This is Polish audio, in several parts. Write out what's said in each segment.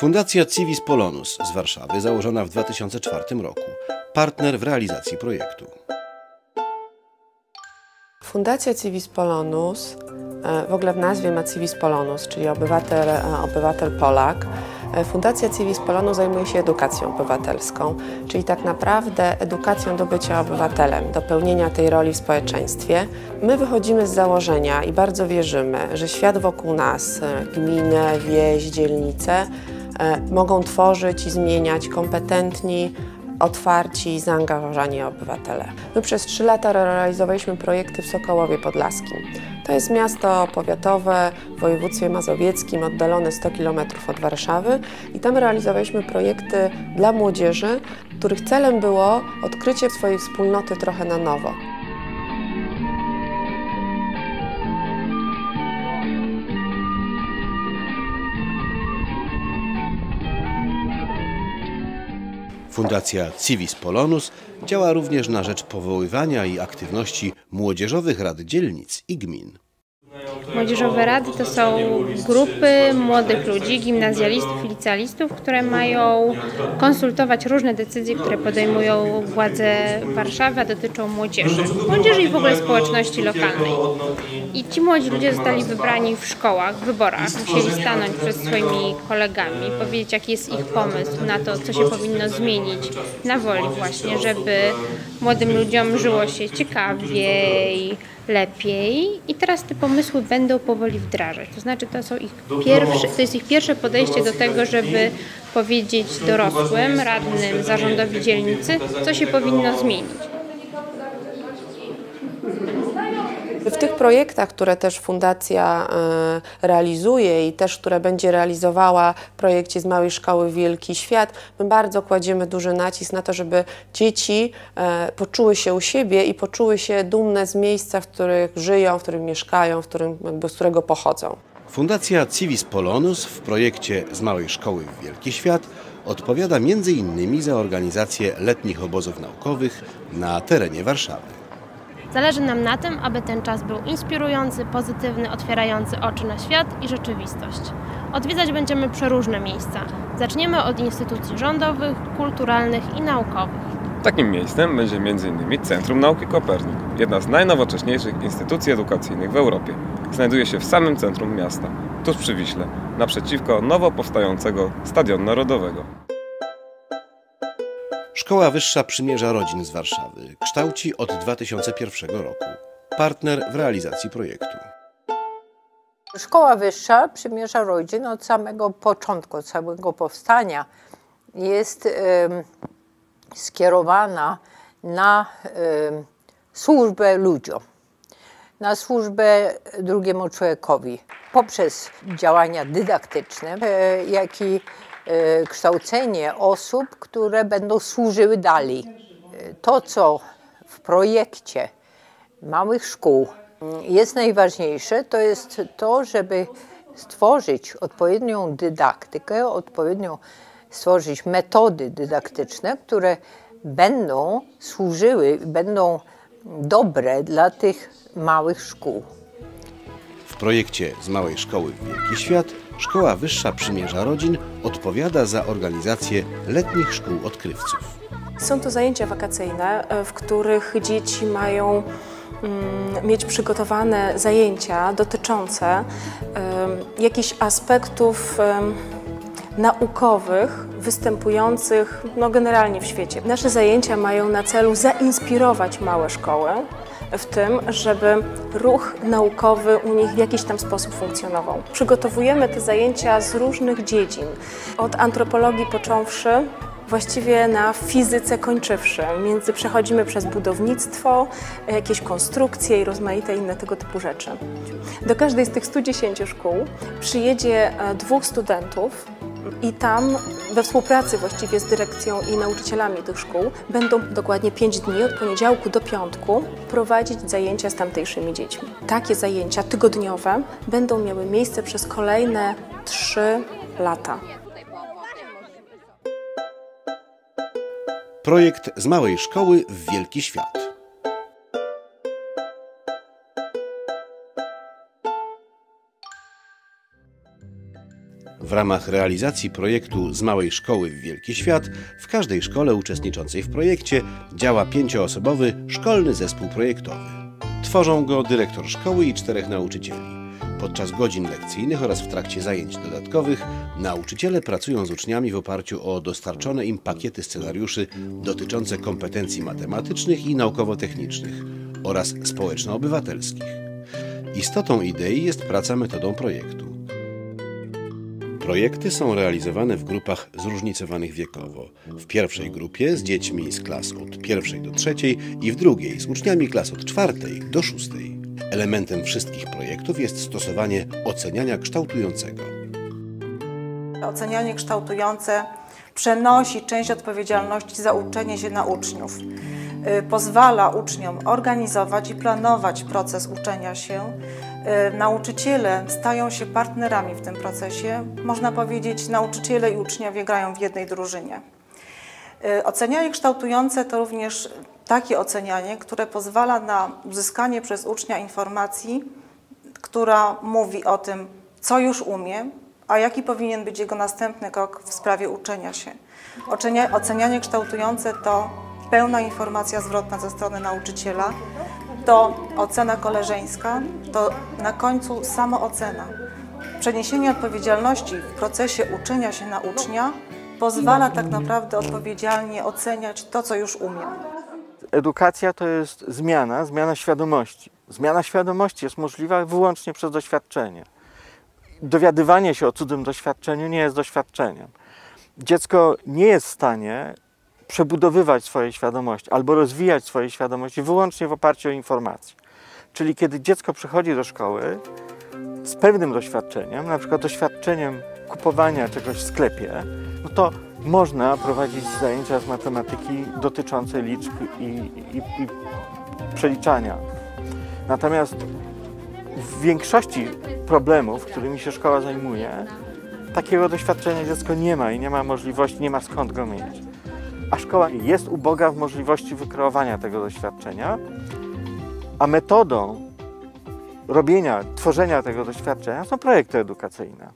Fundacja Civis Polonus z Warszawy, założona w 2004 roku, partner w realizacji projektu. Fundacja Civis Polonus, e, w ogóle w nazwie ma Civis Polonus, czyli obywatel, e, obywatel Polak. E, Fundacja Civis Polonus zajmuje się edukacją obywatelską, czyli tak naprawdę edukacją do bycia obywatelem, do pełnienia tej roli w społeczeństwie. My wychodzimy z założenia i bardzo wierzymy, że świat wokół nas, gminę, wieś, dzielnice, mogą tworzyć i zmieniać kompetentni, otwarci i zaangażowani obywatele. My przez trzy lata realizowaliśmy projekty w Sokołowie Podlaskim. To jest miasto powiatowe w województwie mazowieckim, oddalone 100 km od Warszawy i tam realizowaliśmy projekty dla młodzieży, których celem było odkrycie swojej wspólnoty trochę na nowo. Fundacja Civis Polonus działa również na rzecz powoływania i aktywności młodzieżowych rad dzielnic i gmin. Młodzieżowe rady to są grupy młodych ludzi, gimnazjalistów licealistów, które mają konsultować różne decyzje, które podejmują władze Warszawy, a dotyczą młodzieży. Młodzieży i w ogóle społeczności lokalnej. I ci młodzi ludzie zostali wybrani w szkołach, w wyborach. Musieli stanąć przed swoimi kolegami, powiedzieć jaki jest ich pomysł na to, co się powinno zmienić na woli właśnie, żeby młodym ludziom żyło się ciekawiej, lepiej i teraz te pomysły będą powoli wdrażać. To znaczy to, są ich pierwsze, to jest ich pierwsze podejście do tego, żeby powiedzieć dorosłym, radnym, zarządowi dzielnicy, co się powinno zmienić. W tych projektach, które też Fundacja e, realizuje i też, które będzie realizowała w projekcie z Małej Szkoły Wielki Świat, my bardzo kładziemy duży nacisk na to, żeby dzieci e, poczuły się u siebie i poczuły się dumne z miejsca, w których żyją, w którym mieszkają, w którym, jakby, z którego pochodzą. Fundacja Civis Polonus w projekcie z Małej Szkoły w Wielki Świat odpowiada m.in. za organizację letnich obozów naukowych na terenie Warszawy. Zależy nam na tym, aby ten czas był inspirujący, pozytywny, otwierający oczy na świat i rzeczywistość. Odwiedzać będziemy przeróżne miejsca. Zaczniemy od instytucji rządowych, kulturalnych i naukowych. Takim miejscem będzie m.in. Centrum Nauki Kopernik, jedna z najnowocześniejszych instytucji edukacyjnych w Europie. Znajduje się w samym centrum miasta, tuż przy Wiśle, naprzeciwko nowo powstającego Stadionu Narodowego. Szkoła Wyższa Przymierza Rodzin z Warszawy kształci od 2001 roku. Partner w realizacji projektu. Szkoła Wyższa Przymierza Rodzin od samego początku, od całego powstania jest y, skierowana na y, służbę ludziom, na służbę drugiemu człowiekowi poprzez działania dydaktyczne, y, jak i kształcenie osób, które będą służyły dalej. Y, to, co w projekcie małych szkół jest najważniejsze, to jest to, żeby stworzyć odpowiednią dydaktykę, odpowiednią stworzyć metody dydaktyczne, które będą służyły, będą dobre dla tych małych szkół. W projekcie z Małej Szkoły w Wielki Świat Szkoła Wyższa Przymierza Rodzin odpowiada za organizację letnich szkół odkrywców. Są to zajęcia wakacyjne, e, w których dzieci mają mm, mieć przygotowane zajęcia dotyczące jakichś aspektów naukowych występujących no, generalnie w świecie. Nasze zajęcia mają na celu zainspirować małe szkoły w tym, żeby ruch naukowy u nich w jakiś tam sposób funkcjonował. Przygotowujemy te zajęcia z różnych dziedzin, od antropologii począwszy, właściwie na fizyce kończywszy. Między przechodzimy przez budownictwo, jakieś konstrukcje i rozmaite inne tego typu rzeczy. Do każdej z tych 110 szkół przyjedzie e, dwóch studentów i tam we współpracy właściwie z dyrekcją i nauczycielami tych szkół będą dokładnie 5 dni od poniedziałku do piątku prowadzić zajęcia z tamtejszymi dziećmi. Takie zajęcia tygodniowe będą miały miejsce przez kolejne 3 lata. Projekt z małej szkoły w wielki świat. W ramach realizacji projektu z małej szkoły w Wielki Świat w każdej szkole uczestniczącej w projekcie działa pięcioosobowy szkolny zespół projektowy. Tworzą go dyrektor szkoły i czterech nauczycieli. Podczas godzin lekcyjnych oraz w trakcie zajęć dodatkowych nauczyciele pracują z uczniami w oparciu o dostarczone im pakiety scenariuszy dotyczące kompetencji matematycznych i naukowo-technicznych oraz społeczno-obywatelskich. Istotą idei jest praca metodą projektu. Projekty są realizowane w grupach zróżnicowanych wiekowo. W pierwszej grupie z dziećmi z klas od pierwszej do trzeciej i w drugiej z uczniami klas od czwartej do szóstej. Elementem wszystkich projektów jest stosowanie oceniania kształtującego. Ocenianie kształtujące przenosi część odpowiedzialności za uczenie się na uczniów. Y, Pozwala uczniom organizować i planować proces uczenia się. Y, Nauczyciele stają się partnerami w tym procesie. Można powiedzieć, nauczyciele i uczniowie grają w jednej drużynie. Y, Ocenianie kształtujące to również takie ocenianie, które pozwala na uzyskanie przez ucznia informacji, która mówi o tym, co już umie, a jaki powinien być jego następny krok w sprawie uczenia się. Ocenia, ocenianie kształtujące to pełna informacja zwrotna ze strony nauczyciela, to ocena koleżeńska, to na końcu samoocena. Przeniesienie odpowiedzialności w procesie uczenia się na ucznia pozwala tak naprawdę odpowiedzialnie oceniać to, co już umie. Edukacja to jest zmiana, zmiana świadomości. Zmiana świadomości jest możliwa wyłącznie przez doświadczenie. Dowiadywanie się o cudzym doświadczeniu nie jest doświadczeniem. Dziecko nie jest w stanie przebudowywać swojej świadomości albo rozwijać swojej świadomości wyłącznie w oparciu o informacje. Czyli kiedy dziecko przychodzi do szkoły z pewnym doświadczeniem, na przykład doświadczeniem kupowania czegoś w sklepie, no to można prowadzić zajęcia z matematyki dotyczące liczb i, i, i przeliczania. Natomiast w większości problemów, którymi się szkoła zajmuje, takiego doświadczenia dziecko nie ma i nie ma możliwości, nie ma skąd go mieć. A szkoła jest uboga w możliwości wykreowania tego doświadczenia, a metodą robienia, tworzenia tego doświadczenia są projekty edukacyjne.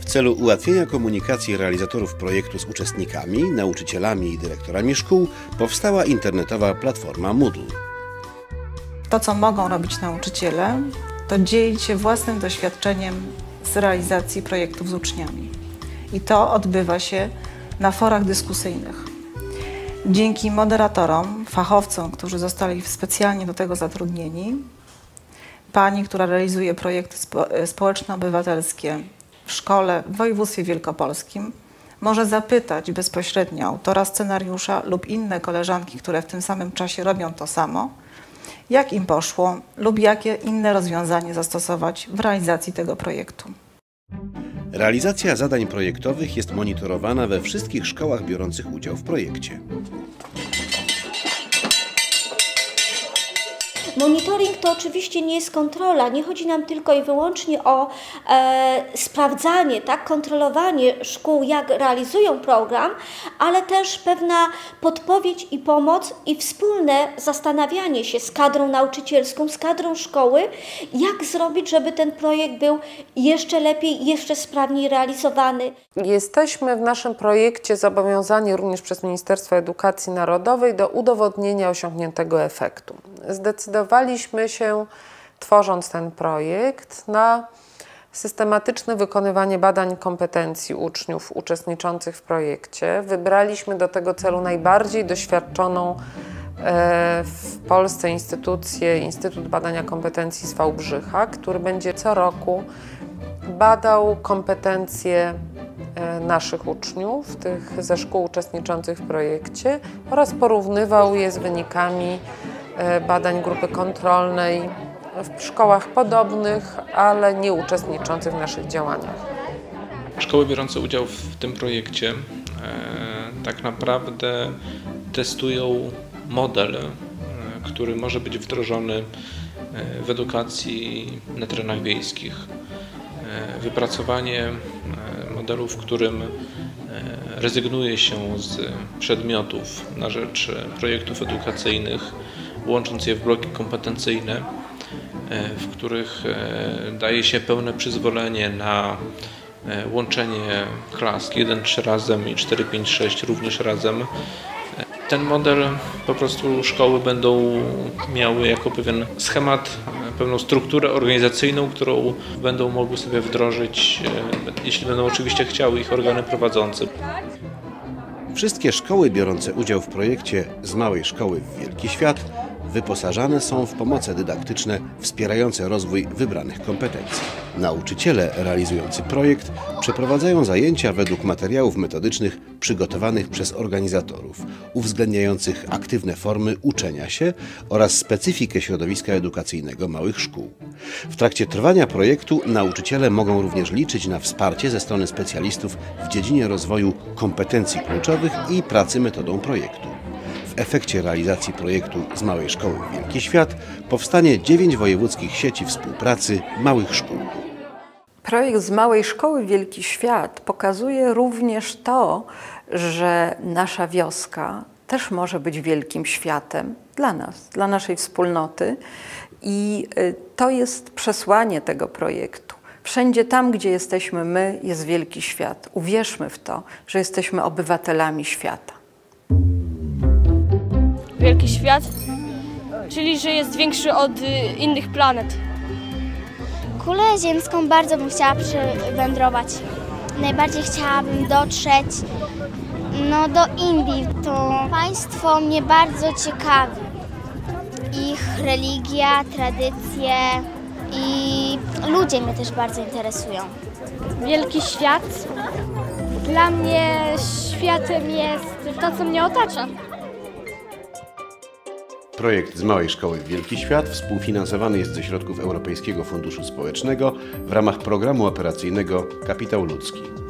W celu ułatwienia komunikacji realizatorów projektu z uczestnikami, nauczycielami i dyrektorami szkół powstała internetowa platforma Moodle. To, co mogą robić nauczyciele, to dzielić się własnym doświadczeniem z realizacji projektów z uczniami. I to odbywa się na forach dyskusyjnych. Dzięki moderatorom, fachowcom, którzy zostali specjalnie do tego zatrudnieni, pani, która realizuje projekty spo, społeczno-obywatelskie w szkole w województwie wielkopolskim, może zapytać bezpośrednio autora scenariusza lub inne koleżanki, które w tym samym czasie robią to samo, jak im poszło lub jakie inne rozwiązanie zastosować w realizacji tego projektu. Realizacja zadań projektowych jest monitorowana we wszystkich szkołach biorących udział w projekcie. Monitoring to oczywiście nie jest kontrola. Nie chodzi nam tylko i wyłącznie o e, sprawdzanie, tak, kontrolowanie szkół, jak realizują program, ale też pewna podpowiedź i pomoc i wspólne zastanawianie się z kadrą nauczycielską, z kadrą szkoły, jak zrobić, żeby ten projekt był jeszcze lepiej, jeszcze sprawniej realizowany. Jesteśmy w naszym projekcie zobowiązani również przez Ministerstwo Edukacji Narodowej do udowodnienia osiągniętego efektu. Zdecydowaliśmy się, tworząc ten projekt, na systematyczne wykonywanie badań kompetencji uczniów uczestniczących w projekcie. Wybraliśmy do tego celu najbardziej doświadczoną e, w Polsce instytucję, Instytut Badania Kompetencji z Wałbrzycha, który będzie co roku badał kompetencje e, naszych uczniów, tych ze szkół uczestniczących w projekcie oraz porównywał je z wynikami badań grupy kontrolnej w szkołach podobnych, ale nie uczestniczących w naszych działaniach. Szkoły biorące udział w tym projekcie e, tak naprawdę testują model, e, który może być wdrożony e, w edukacji na terenach wiejskich. E, Wypracowanie e, modelu, w którym e, rezygnuje się z przedmiotów na rzecz e, projektów edukacyjnych, łącząc je w bloki kompetencyjne, e, w których e, daje się pełne przyzwolenie na e, łączenie klas 1 3 razem i 4 5 6 również razem. Ten model po prostu szkoły będą miały jako pewien schemat, pewną strukturę organizacyjną, którą będą mogły sobie wdrożyć, jeśli będą oczywiście chciały ich organy prowadzące. Wszystkie szkoły biorące udział w projekcie z małej szkoły w Wielki Świat wyposażane są w pomoce dydaktyczne wspierające rozwój wybranych kompetencji. Nauczyciele realizujący projekt przeprowadzają zajęcia według materiałów metodycznych przygotowanych przez organizatorów, uwzględniających aktywne formy uczenia się oraz specyfikę środowiska edukacyjnego małych szkół. W trakcie trwania projektu nauczyciele mogą również liczyć na wsparcie ze strony specjalistów w dziedzinie rozwoju kompetencji kluczowych i pracy metodą projektu. Efekcie realizacji projektu z Małej Szkoły w Wielki Świat powstanie dziewięć wojewódzkich sieci współpracy małych szkół. Projekt z Małej Szkoły Wielki Świat pokazuje również to, że nasza wioska też może być wielkim światem dla nas, dla naszej wspólnoty. I y, to jest przesłanie tego projektu. Wszędzie tam, gdzie jesteśmy my, jest wielki świat. Uwierzmy w to, że jesteśmy obywatelami świata. Wielki świat, czyli że jest większy od y, innych planet. Kulę ziemską bardzo bym chciała przywędrować. Najbardziej chciałabym dotrzeć no, do Indii. To państwo mnie bardzo ciekawi. Ich religia, tradycje i ludzie mnie też bardzo interesują. Wielki świat. Dla mnie światem jest to, co mnie otacza. Projekt z Małej Szkoły w Wielki Świat współfinansowany jest ze środków Europejskiego Funduszu Społecznego w ramach programu operacyjnego Kapitał Ludzki.